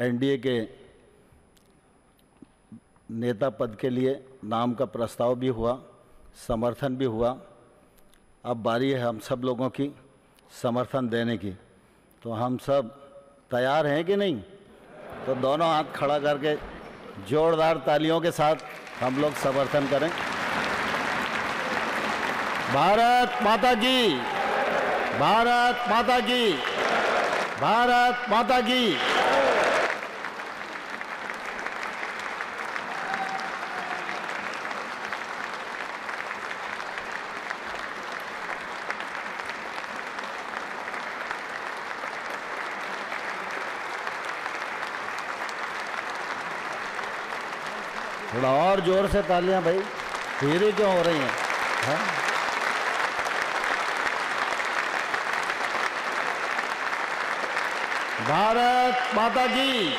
NDA के नेता पद के लिए नाम का प्रस्ताव भी हुआ, समर्थन भी हुआ। अब बारी है हम सब लोगों की समर्थन देने की। तो हम सब तैयार हैं कि नहीं? तो दोनों हाथ खड़ा करके, जोरदार तालियों के साथ हम लोग समर्थन करें। भारत माता की, भारत माता की, भारत माता की। थोड़ा और ज़ोर से तालियाँ भाई। धीरे क्यों हो रही हैं? है? भारत माता की।